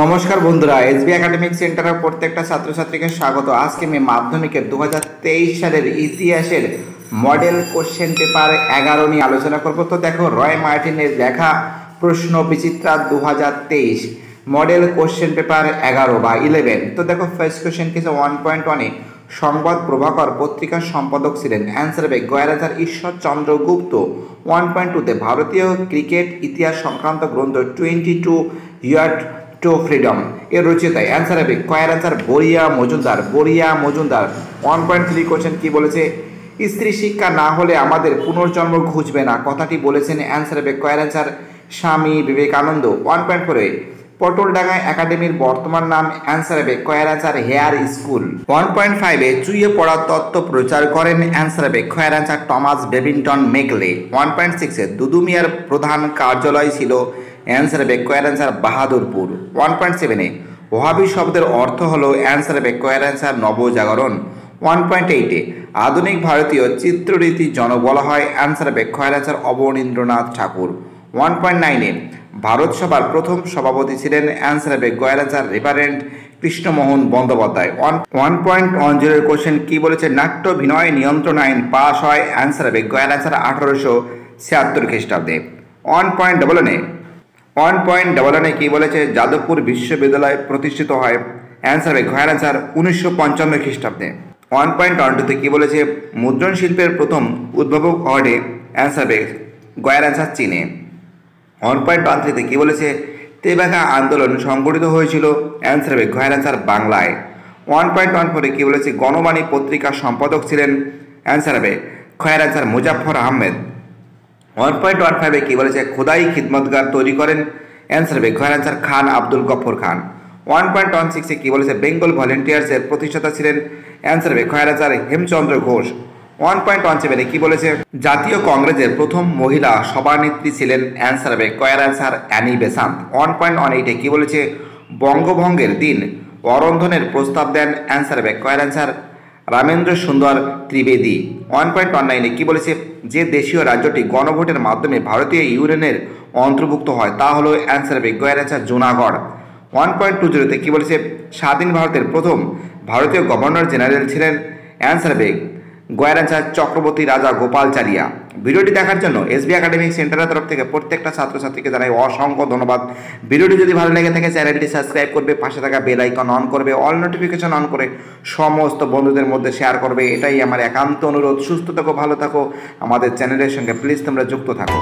নমস্কার বন্ধুরা SB academic সেন্টারের প্রত্যেকটা ছাত্রছাত্রীকে স্বাগত। আজকে আমি মাধ্যমিকের দু হাজার তেইশ সালের ইতিহাসের মডেল কোশ্চেন পেপার এগারো নিয়ে আলোচনা করব। তো দেখো, রয় মার্টিনের লেখা প্রশ্ন বিচিত্রা দু হাজার তেইশ মডেল কোশ্চেন পেপার এগারো বা ইলেভেন তো দেখো ফার্স্ট কোশ্চেন কিছু ওয়ান পয়েন্ট ওয়ানে সংবাদ প্রভাকর পত্রিকার সম্পাদক ছিলেন। অ্যান্সার হবে গয়রাজার ঈশ্বরচন্দ্র গুপ্ত। ওয়ান পয়েন্ট টুতে ভারতীয় ক্রিকেট ইতিহাস সংক্রান্ত গ্রন্থ twenty two yard to freedom এর রচিতা অ্যান্সার হবে। কয়ের answer Boria Majumdar Boria Majumdar. One point three question কী বলেছে? স্ত্রী শিক্ষা না হলে আমাদের পুনর্জন্ম ঘুচবে না। কথাটি বলেছেন অ্যান্সার হবে কয়ের answer Swami Vivekananda. One point ফোরে পটলডাঙ্গা একাডেমির বর্তমান নাম অ্যান্সার হবে কয়ের answer Hare school. One point ফাইভে চুইয়ে পড়ার তত্ত্ব প্রচার করেন অ্যান্সার হবে কয়ের answer Thomas Babington Macaulay. One point সিক্সে দুদুমিয়ার প্রধান কার্যালয় ছিল অ্যান্সার হবে কয়ের অ্যান্সার বাহাদুরপুর। ওয়ান পয়েন্ট সেভেনে ওহাবি শব্দের অর্থ হলো অ্যান্সার হবে কয়ের অ্যান্সার নবজাগরণ। ওয়ান পয়েন্ট এইটে আধুনিক ভারতীয় চিত্ররীতি জন বলা হয় অ্যান্সার হবে কয়ের answer Abanindranath Tagore. One point নাইনে ভারত সভার প্রথম সভাপতি ছিলেন অ্যান্সার হবে গয়ের answer reverend Krishnamohan Bandyopadhyay. One one point one জিরোর কোশ্চেন কী বলেছে? নাট্য বিনয় নিয়ন্ত্রণ আইন পাশ হয় অ্যান্সার হবে গয়ের অ্যান্সার আঠারোশো ছিয়াত্তর খ্রিস্টাব্দে। One point double one point double ওয়ানে কী বলেছে? যাদবপুর বিশ্ববিদ্যালয় প্রতিষ্ঠিত হয়। অ্যান্সার হবে ঘয়ের অ্যান্সার উনিশশো পঞ্চান্ন খ্রিস্টাব্দে। ওয়ান পয়েন্ট ওয়ান টুতে কী বলেছে? মুদ্রণ শিল্পের প্রথম উদ্ভাবক অর্ডে অ্যান্সার হবে গয়ের অ্যান্সার চীনে। ওয়ান পয়েন্ট ওয়ান থ্রিতে কী বলেছে? তেবাঘা আন্দোলন সংগঠিত হয়েছিল। অ্যান্সার হবে ঘয়ের অ্যান্সার বাংলায়। ওয়ান পয়েন্ট ওয়ান ফোরে কী বলেছে? গণবাণী পত্রিকার সম্পাদক ছিলেন। অ্যান্সার হবে খয়ের answer Muzaffar Ahmed. One point one ফাইভে কী বলেছে? খোদাই খিদমতগার তৈরি করেন। অ্যান্সার হবে ঘয়ের answer Khan, Abdul Ghaffar Khan. One point one সিক্সে কী বলেছে? বেঙ্গল ভলেন্টিয়ার্সের প্রতিষ্ঠাতা ছিলেন। অ্যান্সার হবে খয়ের answer Hemchandra Ghosh. One point one সেভেনে কী বলেছে? জাতীয় কংগ্রেসের প্রথম মহিলা সভানেত্রী ছিলেন। অ্যান্সার হবে choir answer Annie Besant. One point one এইটে কী বলেছে? বঙ্গভঙ্গের দিন অরন্ধনের প্রস্তাব দেন। অ্যান্সার হবে কয়ার answer Ramendra Sundar Trivedi. One point one নাইনে কী বলেছে? যে দেশীয় রাজ্যটি গণভোটের মাধ্যমে ভারতীয় ইউনিয়নের অন্তর্ভুক্ত হয়, তা হলো অ্যান্সার হবে গয়ের জুনাগড়। ওয়ান পয়েন্ট টু জিরোতে কী বলেছে? স্বাধীন ভারতের প্রথম ভারতীয় গভর্নর জেনারেল ছিলেন অ্যান্সার হবে গয়ের অ্যান্সার চক্রবর্তী রাজা গোপাল চারিয়া। ভিডিওটি দেখার জন্য এসবি একাডেমিক সেন্টারের তরফ থেকে প্রত্যেকটা ছাত্রছাত্রীকে জানাই অসংখ্য ধন্যবাদ। ভিডিওটি যদি ভালো লেগে থাকে, চ্যানেলটি সাবস্ক্রাইব করবে, পাশে থাকা বেল আইকন অন করবে, অল নোটিফিকেশন অন করে সমস্ত বন্ধুদের মধ্যে শেয়ার করবে। এটাই আমার একান্ত অনুরোধ। সুস্থ থাকো, ভালো থাকো। আমাদের চ্যানেলের সঙ্গে প্লিজ তোমরা যুক্ত থাকো।